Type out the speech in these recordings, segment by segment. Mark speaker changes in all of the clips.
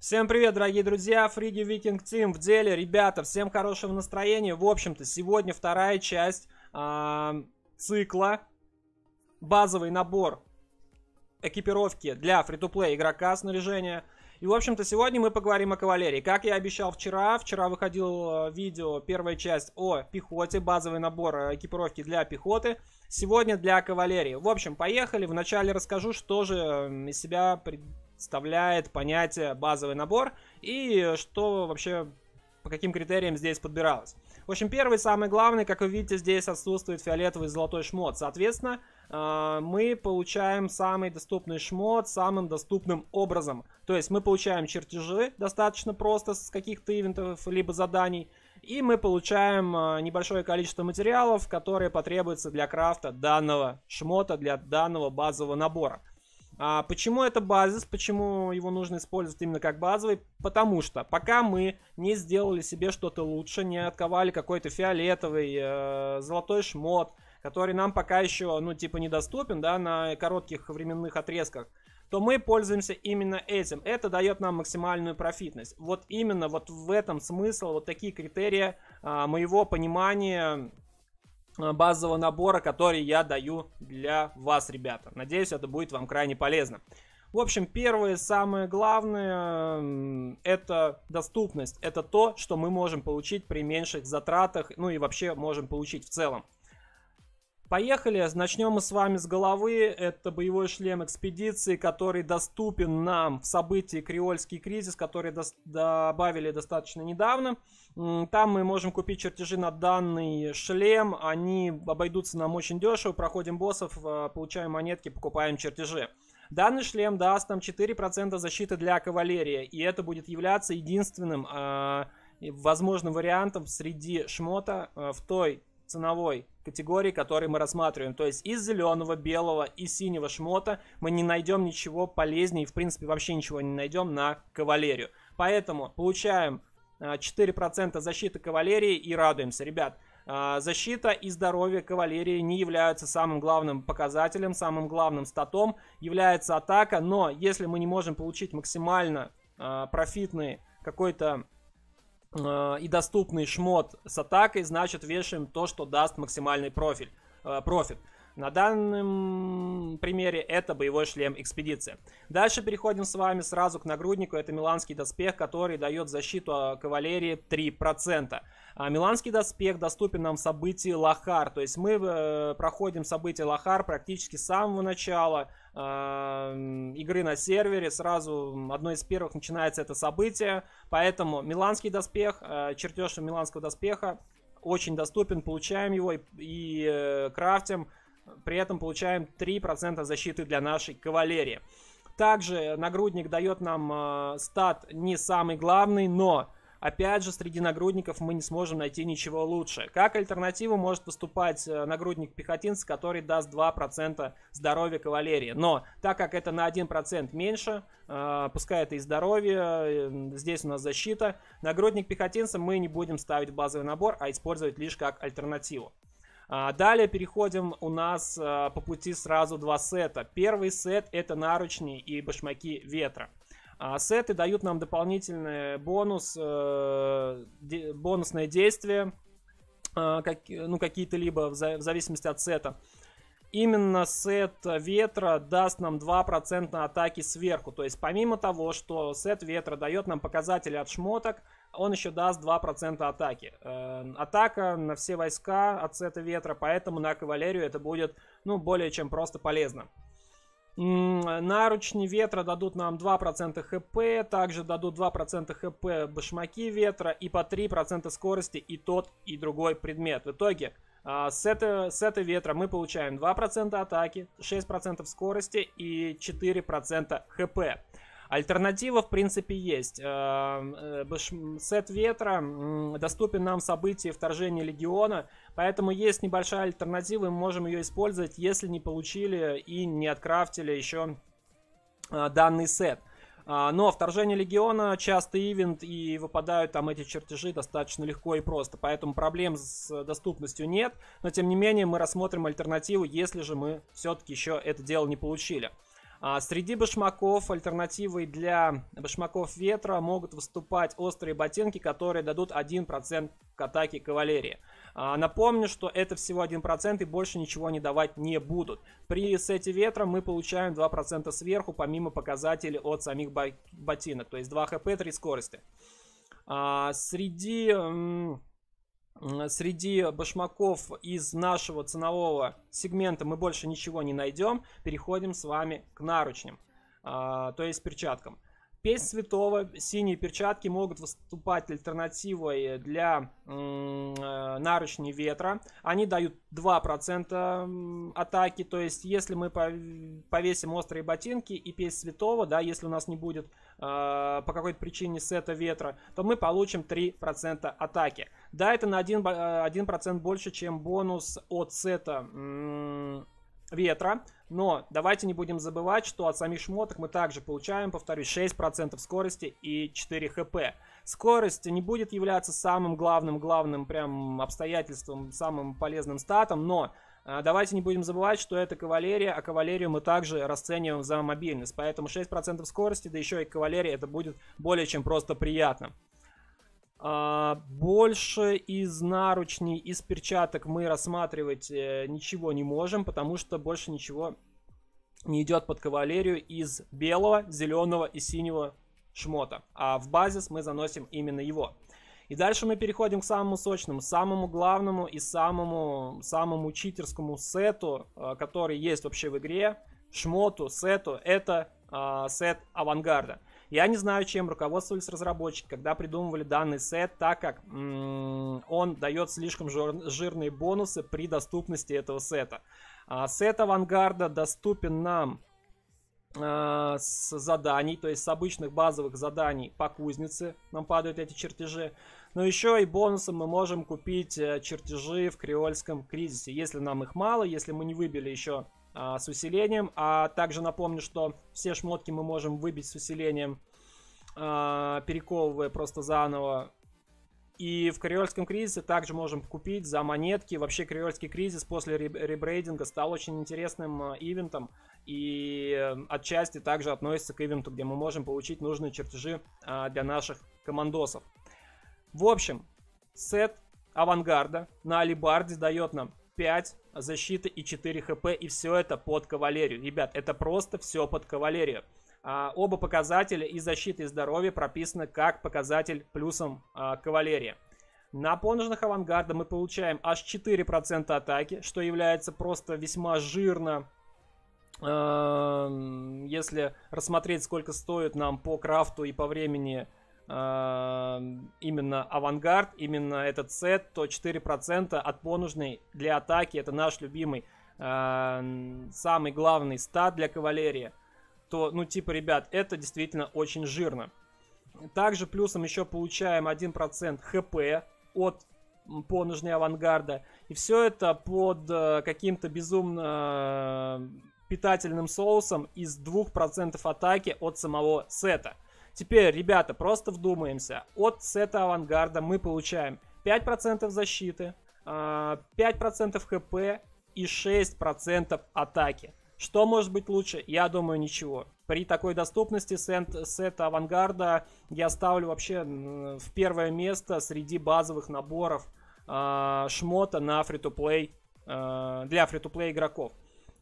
Speaker 1: Всем привет, дорогие друзья, Фриги Викинг Тим в деле. Ребята, всем хорошего настроения. В общем-то, сегодня вторая часть э, цикла. Базовый набор экипировки для фри-то-плей игрока снаряжения. И, в общем-то, сегодня мы поговорим о кавалерии. Как я обещал вчера, вчера выходил э, видео, первая часть о пехоте, базовый набор э, экипировки для пехоты. Сегодня для кавалерии. В общем, поехали. Вначале расскажу, что же из себя представляет понятие базовый набор и что вообще по каким критериям здесь подбиралось. В общем, первый, самый главный, как вы видите, здесь отсутствует фиолетовый и золотой шмот. Соответственно, э, мы получаем самый доступный шмот самым доступным образом. То есть мы получаем чертежи достаточно просто с каких-то ивентов либо заданий. И мы получаем э, небольшое количество материалов, которые потребуются для крафта данного шмота, для данного базового набора. А почему это базис? Почему его нужно использовать именно как базовый? Потому что пока мы не сделали себе что-то лучше, не отковали какой-то фиолетовый, э, золотой шмот, который нам пока еще, ну, типа, недоступен, да, на коротких временных отрезках, то мы пользуемся именно этим. Это дает нам максимальную профитность. Вот именно вот в этом смысл, вот такие критерии а, моего понимания Э, базового набора, который я даю для вас, ребята. Надеюсь, это будет вам крайне полезно. В общем, первое, самое главное, это доступность. Это то, что мы можем получить при меньших затратах, ну и вообще можем получить в целом. Поехали, начнем мы с вами с головы. Это боевой шлем экспедиции, который доступен нам в событии Креольский кризис, который до добавили достаточно недавно. Там мы можем купить чертежи на данный шлем. Они обойдутся нам очень дешево. Проходим боссов, э, получаем монетки, покупаем чертежи. Данный шлем даст нам 4% защиты для кавалерии. И это будет являться единственным э, возможным вариантом среди шмота э, в той ценовой категории, которые мы рассматриваем. То есть из зеленого, белого и синего шмота мы не найдем ничего полезнее в принципе вообще ничего не найдем на кавалерию. Поэтому получаем 4% а, защиты кавалерии и радуемся. Ребят, а, защита и здоровье кавалерии не являются самым главным показателем, самым главным статом является атака, но если мы не можем получить максимально а, профитный какой-то и доступный шмот с атакой, значит вешаем то, что даст максимальный профиль, э, профит. На данном примере это боевой шлем экспедиции. Дальше переходим с вами сразу к нагруднику. Это миланский доспех, который дает защиту кавалерии 3%. А миланский доспех доступен нам в событии Лохар. То есть мы э, проходим событие Лохар практически с самого начала э, игры на сервере. Сразу одно из первых начинается это событие. Поэтому миланский доспех, э, чертеж миланского доспеха очень доступен. Получаем его и, и э, крафтим при этом получаем 3% защиты для нашей кавалерии. Также нагрудник дает нам э, стат не самый главный, но Опять же, среди нагрудников мы не сможем найти ничего лучше. Как альтернативу может выступать э, нагрудник пехотинца, который даст 2% здоровья кавалерии. Но так как это на 1% меньше, э, пускай это и здоровье, э, здесь у нас защита, нагрудник пехотинца мы не будем ставить в базовый набор, а использовать лишь как альтернативу. А, далее переходим у нас а, по пути сразу два сета. Первый сет это наручни и башмаки ветра. А, сеты дают нам дополнительный бонус, э, бонусное действие, ну какие-то либо в зависимости от сета. Именно сет ветра даст нам 2% атаки сверху. То есть помимо того, что сет ветра дает нам показатели от шмоток, он еще даст 2% атаки. Э, атака на все войска от сета ветра, поэтому на кавалерию это будет ну, более чем просто полезно. Наручни ветра дадут нам 2% хп, также дадут 2% хп башмаки ветра и по 3% скорости и тот, и другой предмет. В итоге а, с, это, с этой ветра мы получаем 2% атаки, 6% скорости и 4% хп. Альтернатива, в принципе, есть. Э, э, сет ветра доступен нам в событии вторжения легиона, поэтому есть небольшая альтернатива, мы можем ее использовать, если не получили и не открафтили еще э, данный сет. Но вторжение легиона часто ивент и выпадают там эти чертежи достаточно легко и просто. Поэтому проблем с доступностью нет. Но тем не менее мы рассмотрим альтернативу, если же мы все-таки еще это дело не получили. А среди башмаков альтернативой для башмаков ветра могут выступать острые ботинки, которые дадут 1% к атаке кавалерии. А, напомню, что это всего 1% и больше ничего не давать не будут. При сете ветра мы получаем 2% сверху, помимо показателей от самих ботинок. То есть 2 хп, 3 скорости. А, среди среди башмаков из нашего ценового сегмента мы больше ничего не найдем. Переходим с вами к наручням, а, то есть перчаткам. Песнь Святого, синие перчатки могут выступать альтернативой для э, наручней ветра. Они дают 2% атаки, то есть если мы повесим острые ботинки и песнь Святого, да, если у нас не будет э, по какой-то причине сета ветра, то мы получим 3% атаки. Да, это на 1%, 1 больше, чем бонус от сета ветра. Но давайте не будем забывать, что от самих шмоток мы также получаем, повторюсь, 6% скорости и 4 хп. Скорость не будет являться самым главным, главным прям обстоятельством, самым полезным статом, но э, Давайте не будем забывать, что это кавалерия, а кавалерию мы также расцениваем за мобильность. Поэтому 6% скорости, да еще и кавалерия, это будет более чем просто приятно. А, больше из наручней, из перчаток мы рассматривать э, ничего не можем, потому что больше ничего не идет под кавалерию из белого, зеленого и синего шмота. А в базис мы заносим именно его. И дальше мы переходим к самому сочному, самому главному и самому, самому читерскому сету, э, который есть вообще в игре. Шмоту, сету. Это э, сет авангарда. Я не знаю, чем руководствовались разработчики, когда придумывали данный сет, так как он дает слишком жирные бонусы при доступности этого сета. А, сет авангарда доступен нам а, с заданий, то есть с обычных базовых заданий по кузнице нам падают эти чертежи. Но еще и бонусом мы можем купить э, чертежи в креольском кризисе, если нам их мало, если мы не выбили еще а, с усилением. А также напомню, что все шмотки мы можем выбить с усилением, а, перековывая просто заново. И в Креольском кризисе также можем купить за монетки. Вообще Креольский кризис после ребрейдинга стал очень интересным а, ивентом. И отчасти также относится к ивенту, где мы можем получить нужные чертежи для наших командосов. В общем, сет авангарда на Алибарде дает нам 5 защиты и 4 хп, и все это под кавалерию. Ребят, это просто все под кавалерию. А, оба показателя и защиты и здоровья прописаны как показатель плюсом а, кавалерия. На поножных авангарда мы получаем аж 4% атаки, что является просто весьма жирно, э, если рассмотреть, сколько стоит нам по крафту и по времени именно авангард, именно этот сет, то 4% от понужной для атаки, это наш любимый, самый главный стат для кавалерии, то, ну, типа, ребят, это действительно очень жирно. Также плюсом еще получаем 1% хп от поножной авангарда. И все это под э, каким-то безумно э, питательным соусом из 2% атаки от самого сета. Теперь, ребята, просто вдумаемся. От сета авангарда мы получаем 5% защиты, 5% а, хп и 6% атаки. Что может быть лучше? Я думаю, ничего. При такой доступности сет, сета авангарда я ставлю вообще в первое место среди базовых наборов э, шмота на free-to-play, э, для free-to-play игроков.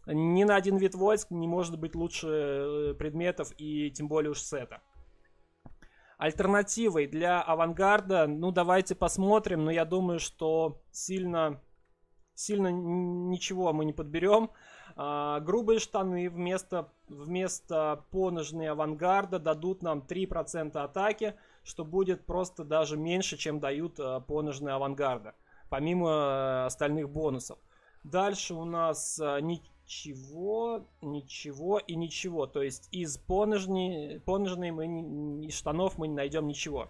Speaker 1: Ни на один вид войск не может быть лучше э, предметов и тем более уж сета. Альтернативой для авангарда, ну давайте посмотрим, но я думаю, что сильно, сильно ничего мы не подберем. А, грубые штаны вместо, вместо поножной авангарда дадут нам 3% атаки, что будет просто даже меньше, чем дают а, поножные авангарда, помимо а, остальных бонусов. Дальше у нас а, ничего, ничего и ничего. То есть из поножни, поножной мы, из штанов мы не найдем ничего.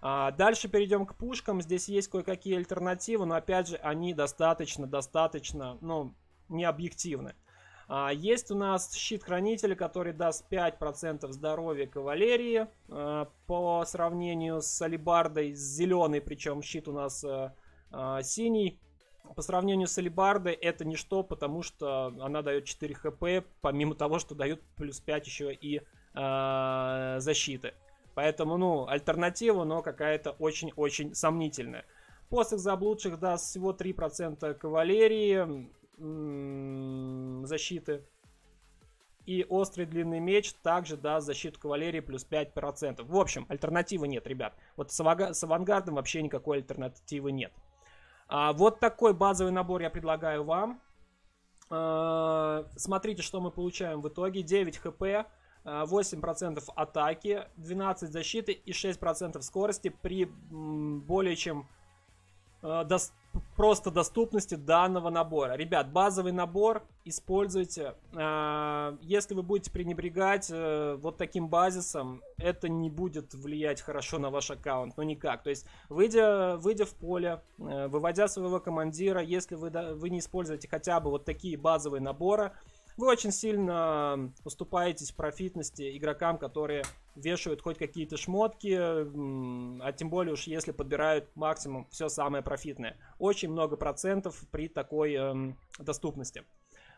Speaker 1: А дальше перейдем к пушкам. Здесь есть кое-какие альтернативы, но опять же они достаточно, достаточно, ну, не объективны. А, есть у нас щит хранителя, который даст 5% здоровья кавалерии а, по сравнению с алибардой, с зеленый, причем щит у нас а, а, синий по сравнению с Алибардой это ничто, потому что она дает 4 хп, помимо того, что дает плюс 5 еще и э, защиты. Поэтому, ну, альтернатива, но какая-то очень-очень сомнительная. Посох заблудших даст всего 3% кавалерии защиты. И острый длинный меч также даст защиту кавалерии плюс 5%. В общем, альтернативы нет, ребят. Вот с, авангардом вообще никакой альтернативы нет. А, вот такой базовый набор я предлагаю вам. А, смотрите, что мы получаем в итоге. 9 хп, 8% атаки, 12 защиты и 6% скорости при более чем а, просто доступности данного набора. Ребят, базовый набор используйте. А, если вы будете пренебрегать э, вот таким базисом, это не будет влиять хорошо на ваш аккаунт, ну никак. То есть, выйдя, выйдя в поле, э, выводя своего командира, если вы, вы не используете хотя бы вот такие базовые наборы, вы очень сильно уступаетесь в профитности игрокам, которые вешают хоть какие-то шмотки, а тем более уж если подбирают максимум все самое профитное. Очень много процентов при такой эм, доступности.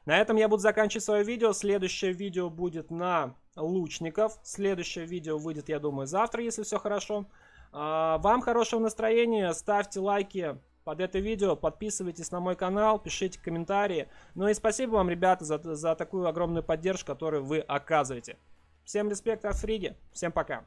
Speaker 1: На этом я буду заканчивать свое видео. Следующее видео будет на лучников. Следующее видео выйдет, я думаю, завтра, если все хорошо. А, вам хорошего настроения, ставьте лайки, под это видео. Подписывайтесь на мой канал, пишите комментарии. Ну и спасибо вам, ребята, за, за такую огромную поддержку, которую вы оказываете. Всем респект от Фриги. Всем пока.